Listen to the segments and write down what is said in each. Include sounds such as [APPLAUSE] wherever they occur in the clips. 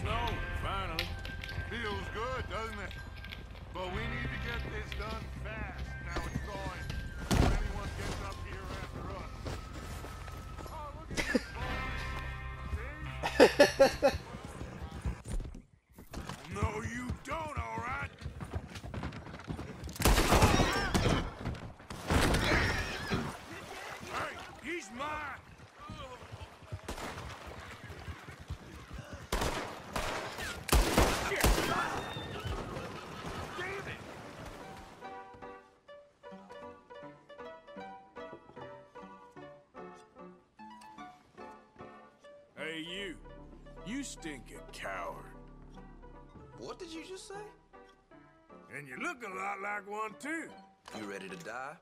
snow, finally. Feels good, doesn't it? But we need to get this done fast. Now it's going If anyone gets up here after us. Oh, look at this. See? [LAUGHS] you. You stinking coward. What did you just say? And you look a lot like one, too. You ready to die?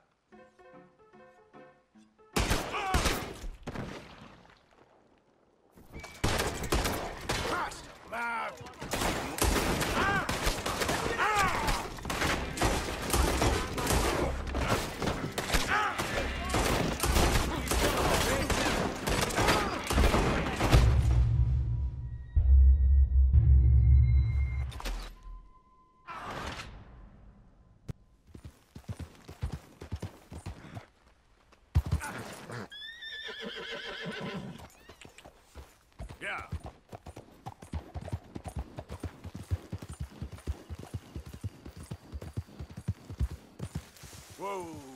Whoa,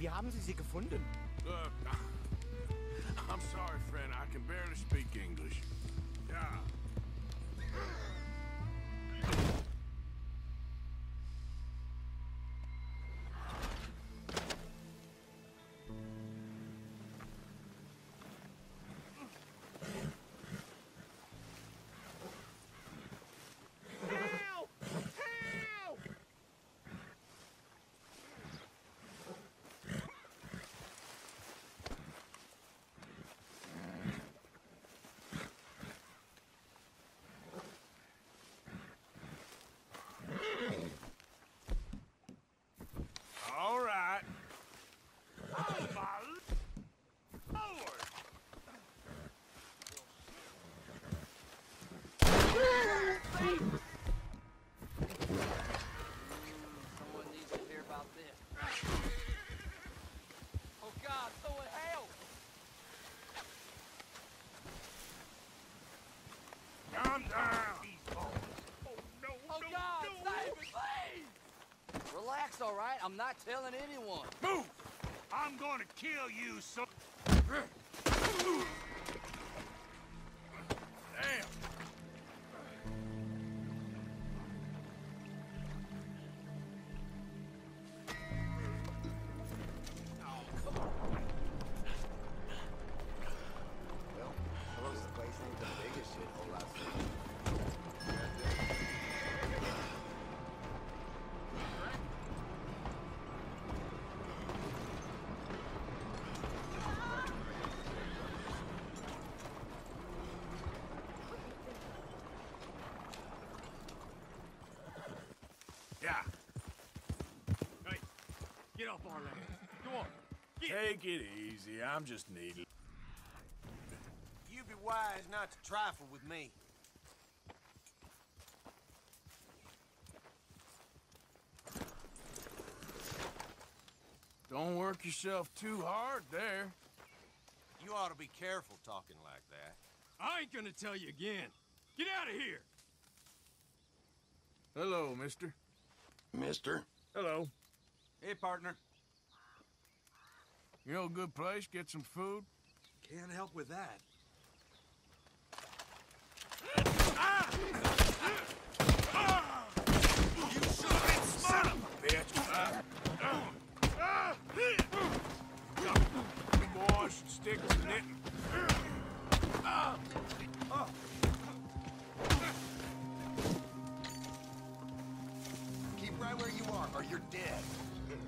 Wie haben Sie sie gefunden? Look, I'm sorry, friend. I can barely speak English. Yeah. God, someone help! Calm down. Oh, no, Oh no, God, no. save me, please! Relax, all right? I'm not telling anyone. Move! I'm gonna kill you, so... Damn! Get off our land. Go on. Take it easy. I'm just needling. You be wise not to trifle with me. Don't work yourself too hard there. You ought to be careful talking like that. I ain't gonna tell you again. Get out of here. Hello, mister. Mister? Hello. Hey, partner. You know a good place? Get some food? Can't help with that. Son of Right where you are, or you're dead.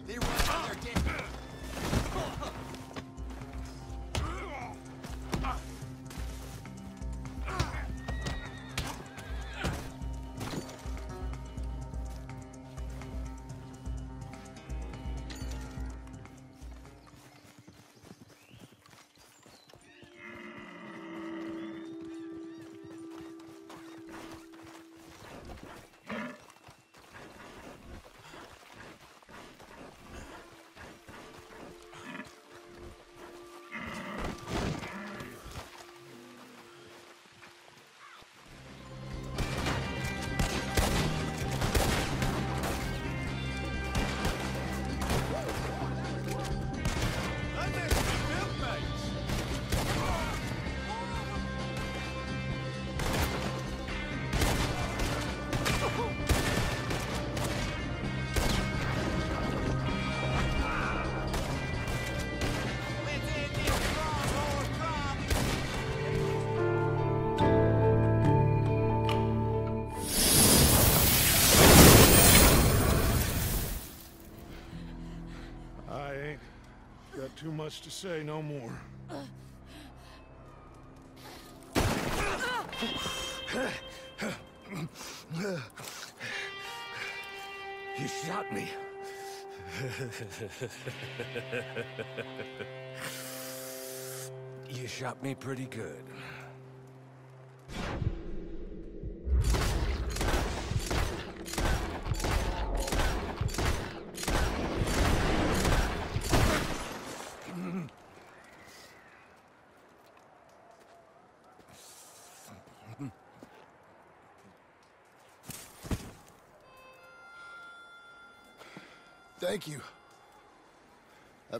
They run, they're dead. To say no more. You shot me. you shot me pretty good. Thank you. Uh,